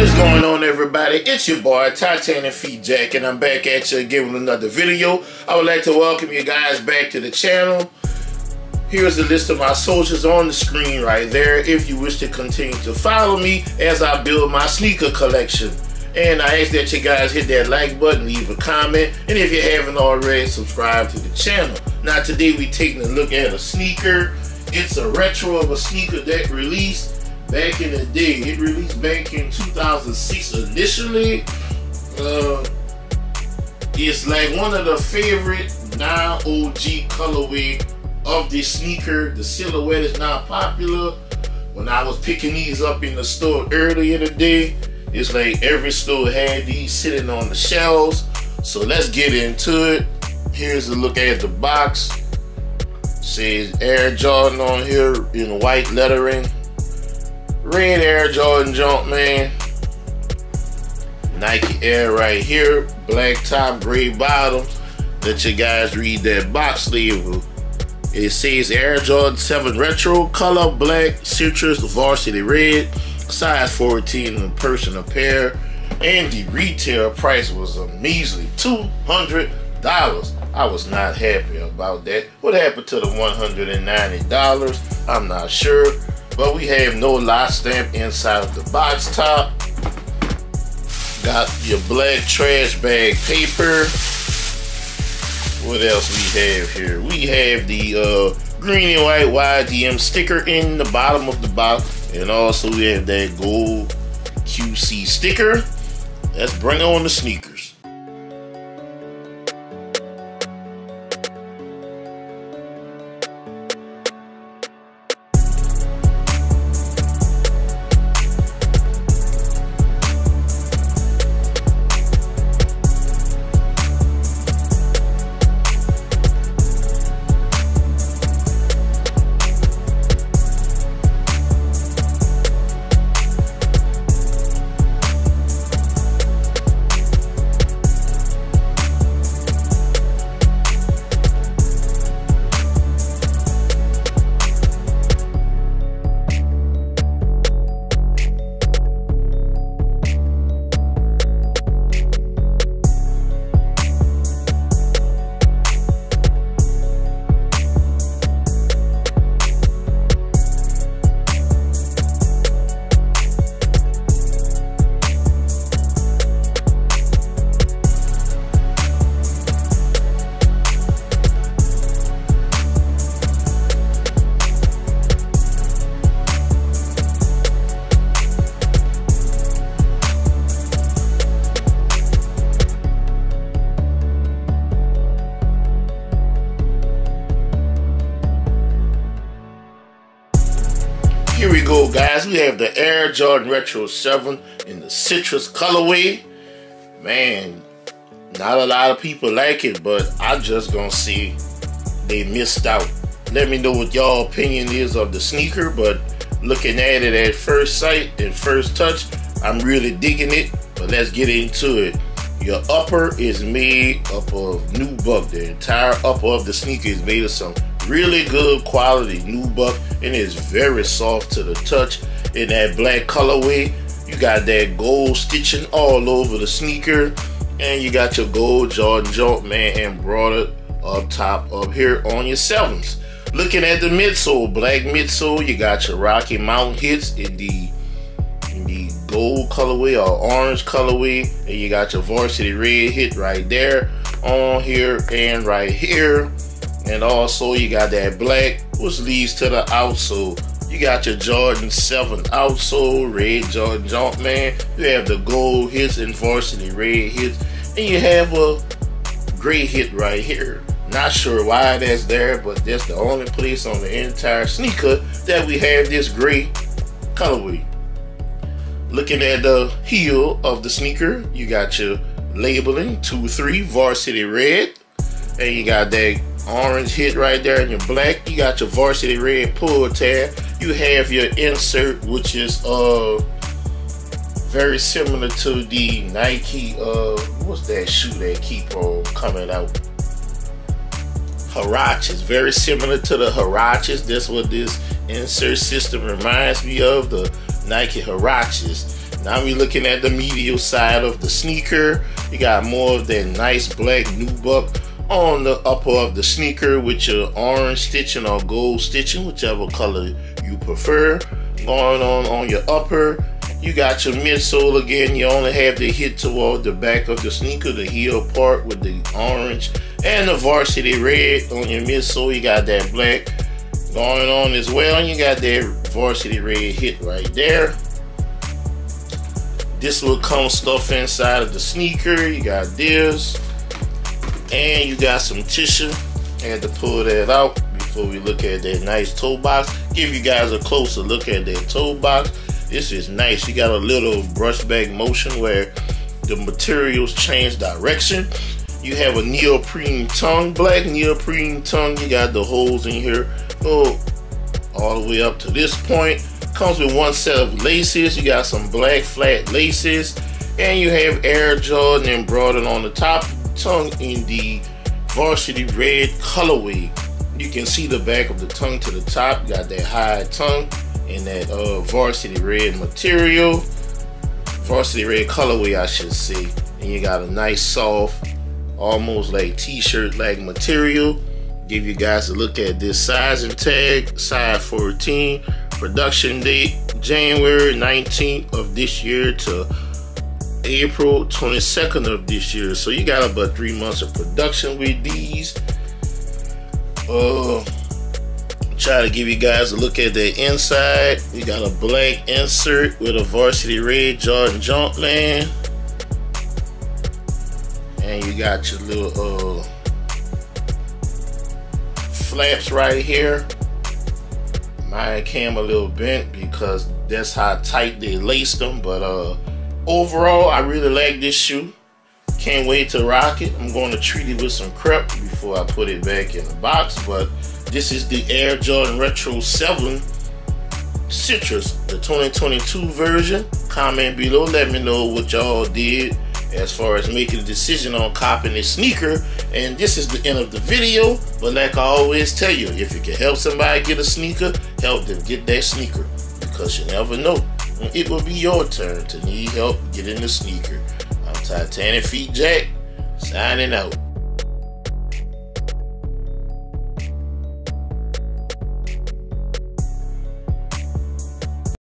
What is going on everybody? It's your boy Titanic Feet Jack and I'm back at you again with another video. I would like to welcome you guys back to the channel. Here's a list of my socials on the screen right there if you wish to continue to follow me as I build my sneaker collection. And I ask that you guys hit that like button, leave a comment, and if you haven't already, subscribe to the channel. Now today we taking a look at a sneaker. It's a retro of a sneaker that released back in the day. It released back in 2006 initially. Uh, it's like one of the favorite non-OG colorway of this sneaker. The silhouette is not popular. When I was picking these up in the store earlier today, it's like every store had these sitting on the shelves. So let's get into it. Here's a look at the box. says Air Jordan on here in white lettering. Red Air Jordan Jumpman. Nike Air right here. Black top, gray bottom. Let you guys read that box label. It says Air Jordan 7 Retro, color black, citrus, varsity red, size 14 in personal pair, and the retail price was a measly $200. I was not happy about that. What happened to the $190? I'm not sure, but we have no lot stamp inside of the box top. Got your black trash bag paper what else we have here? We have the uh, green and white YDM sticker in the bottom of the box. And also we have that gold QC sticker. Let's bring on the sneakers. We have the Air Jordan Retro 7 in the citrus colorway. Man, not a lot of people like it, but I just gonna see they missed out. Let me know what y'all opinion is of the sneaker, but looking at it at first sight and first touch, I'm really digging it. But let's get into it. Your upper is made up of new nubuck. The entire upper of the sneaker is made of some really good quality new nubuck and it's very soft to the touch. In that black colorway you got that gold stitching all over the sneaker and you got your gold Jordan Jumpman embroidered up top up here on your sevens. Looking at the midsole black midsole you got your Rocky Mountain hits in the in the gold colorway or orange colorway and you got your varsity red hit right there on here and right here and also you got that black, which leads to the outsole. You got your Jordan 7 outsole, red Jordan Jumpman. You have the gold hits and varsity red hits. And you have a gray hit right here. Not sure why that's there, but that's the only place on the entire sneaker that we have this gray colorway. Looking at the heel of the sneaker, you got your labeling 2-3 varsity red. And you got that orange hit right there in your black. You got your varsity red pull tab. You have your insert, which is uh very similar to the Nike uh what's that shoe that keep on coming out? Huaraches. Very similar to the Huaraches. That's what this insert system reminds me of, the Nike Huaraches. Now we're looking at the medial side of the sneaker. You got more of that nice black nubuck on the upper of the sneaker with your orange stitching or gold stitching, whichever color you prefer. Going on on your upper, you got your midsole again. You only have the hit toward the back of the sneaker, the heel part with the orange and the varsity red on your midsole. You got that black going on as well. And you got that varsity red hit right there. This will come stuff inside of the sneaker. You got this. And you got some tissue. I had to pull that out before we look at that nice toe box. Give you guys a closer look at that toe box. This is nice. You got a little brush bag motion where the materials change direction. You have a neoprene tongue, black neoprene tongue. You got the holes in here. oh all the way up to this point. Comes with one set of laces. You got some black flat laces. And you have Air Jordan embroidered on the top tongue in the varsity red colorway. You can see the back of the tongue to the top. Got that high tongue and that uh, varsity red material, varsity red colorway, I should say. And you got a nice soft, almost like t-shirt like material. Give you guys a look at this sizing tag, size 14, production date January 19th of this year to April 22nd of this year. So you got about three months of production with these. Uh, try to give you guys a look at the inside. You got a blank insert with a varsity red Jordan Jumpman. And you got your little uh, flaps right here. Mine came a little bent because that's how tight they laced them. But uh, overall, I really like this shoe. Can't wait to rock it. I'm going to treat it with some crep before I put it back in the box. But this is the Air Jordan Retro 7 Citrus, the 2022 version. Comment below, let me know what y'all did as far as making a decision on copping this sneaker. And this is the end of the video. But like I always tell you, if you can help somebody get a sneaker, help them get that sneaker. Because you never know. It will be your turn to need help getting the sneaker. I'm Titanic Feet Jack, signing out.